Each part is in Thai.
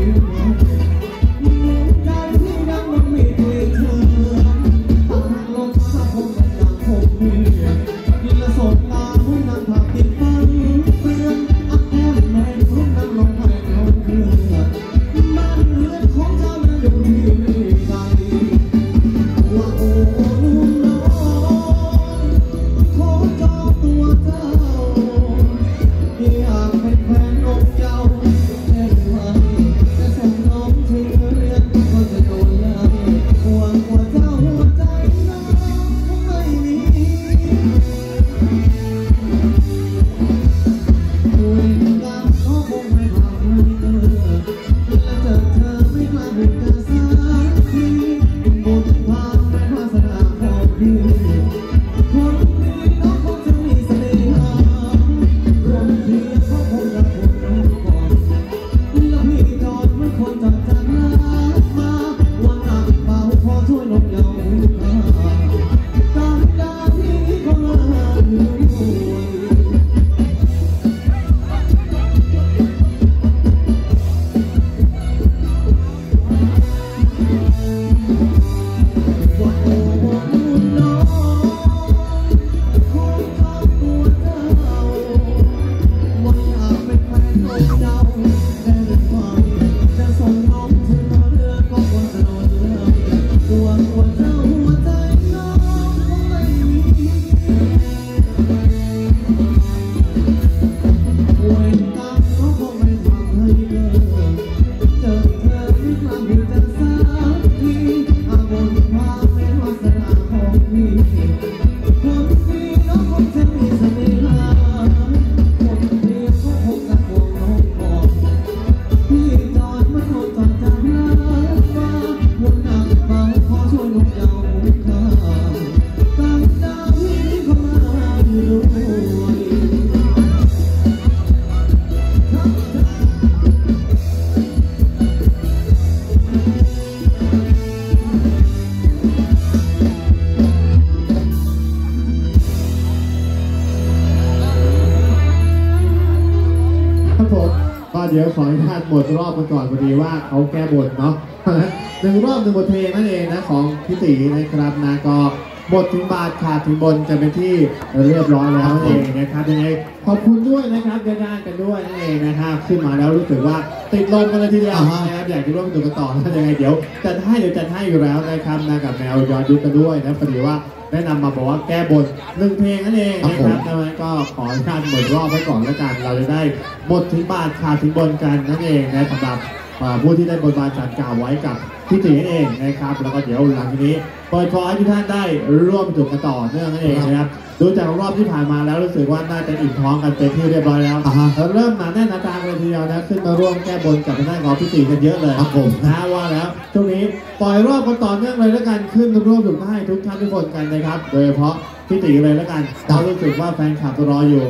ค รั กันก่อนพอดีว่าเขาแก้บนเนาะเพราะฉะนั้นหนึ่งรอบหนึ่งบทเพลงนั่นเองนะของพี่ตีนะครับนะก็บทถึงบาทขาดถึงบนจะเป็นที่เรียบร้อยแล้วนั่นเองนะครับยังไงขอบคุณด้วยนะครับญาติๆกันด้วยนั่นเองนะครับขึ้นมาแล้วรู้สึกว่าติดลมกันเลยทีเดียวอ่าฮะนะครับอยากจะร่วมสนุกกันต่อนะยังไงเดี๋ยวจัดให้เดี๋ยวจัดให้อยู่แล้วนะครับนะกับแนวย้อนยุคกันด้วยนะพอดีว่า แนะนำมาบอกว่าแก้บนหนึ่งเพลงนั่นเองนะครับดังนั้นก็ขอให้ท่านหมดรอบไว้ก่อนแล้วกัน เราจะได้หมดถึงบาทขาดถึงบนกันนั่นเองนะสำหรับอ่า ผู้ที่ได้บนบานสารกล่าวไว้กับพี่ตีนั่นเองนะครับ แล้วก็เดี๋ยวหลังนี้เปิดคอให้ทุกท่านได้ร่วมจุกกันต่อเนื่องนั่นเองนะครับดูจากรอบที่ผ่านมาแล้วรู้สึกว่าน่าจะอิ่มท้องกันเป็นที่เรียบร้อยแล้วฮะเริ่มหนาแน่นหนาตาเลยทีเดียวนะขึ้นมาร่วมแก้บนกับทางด้านของพี่ตีกันเยอะเลยครับผมนะว่าแล้วช่วงนี้ปล่อยรอบกันต่อเนื่องเลยแล้วกันขึ้นร่วมถึงให้ทุกท่านทุกคนกันนะครับ โดยเฉพาะพี่ตีเลยแล้วกันเรารู้สึกว่าแฟนคลับรออยู่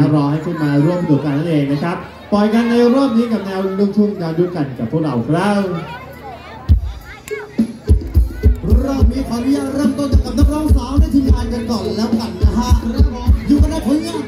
นะรอให้ขึ้นมาร่วมสนุกกันนั่นเองนะครับ ปล่อยกันในรอบนี้กับแนวลูกทุ่งดาวยุกันกับพวกเราครับรอบนี้ขออนุญาตเริ่มต้นจากกับนักร้องสาวในทีมงานกันก่อนแล้วกันนะฮะอยู่กันในผลงาน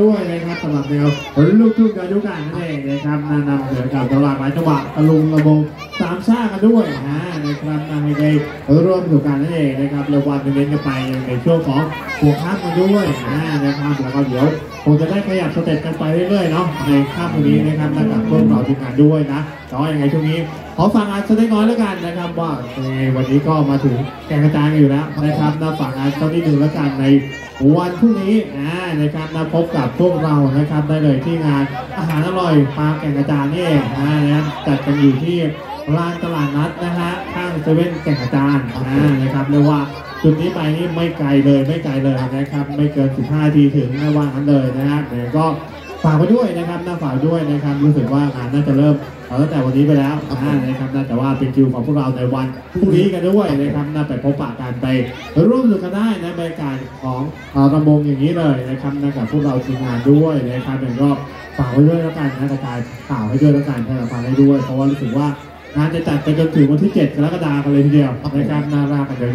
ด้วยนะครับสำหรับแนวลูกทุ่งย้อนยุคกันนั่นเองนะครับนานำเสนอกับตลาดหลายจังหวะตะลุงระบบ ชากันด้วยนะนะครับนะให้ได้ร่วมสู่กันนั่นเองนะครับรางวัลเน้นกันไปในช่วงของหัวข้ามกันด้วยนะนะครับแล้วก็เดี๋ยวคงจะได้ขยับสเต็ปกันไปเรื่อยๆเนาะในข้ามวันนี้นะครับนะกับพวกเราทีมงานด้วยนะแต่ว่ายังไงช่วงนี้ขอฝากงานสักเล็กน้อยแล้วกันนะครับ ว่ายังไงวันนี้ก็มาถึงแกงกระจายอยู่แล้วนะครับนะฝากงานสักนิดหนึ่งแล้วกันในวันพรุ่งนี้นะนะครับนะพบกับพวกเรานะครับได้เลยที่งานอาหารอร่อยปลาแกงกระจายนี่เองนะนะจัดกันอยู่ที่ ลานตลาดนัดนะฮะข้างเซเว่นแกงกระจานนะนะครับเรียกว่าจุดนี้ไปนี่ไม่ไกลเลยไม่ไกลเลยนะครับ ไม่เกิน 15นาทีถึงนะว่างั้นเลยนะครับเดี๋ยวก็ฝากไว้ด้วยนะครับน่าฝากด้วยนะครับรู้สึกว่างานน่าจะเริ่มเอาตั้งแต่วันนี้ไปแล้วนะครับน่าจะว่าเป็นคิวของพวกเราในวันพรุ่งนี้กันด้วยนะครับน่าไปพบปะกันไปร่วมสนุกกันได้นะบรรยากาศของระมงอย่างนี้เลยนะครับนะกับพวกเราทีมงานด้วยนะครับอย่างก็ฝากไว้ด้วยแล้วกันนะกระจายข่าวให้ด้วยแล้วกันให้เราฟังได้ด้วย เพราะว่ารู้สึกว่า งานจะจัดไปจนถึงวันที่ 7 กรกฎาคมกันเลยทีเดียวนะครับน่ารักกันเยว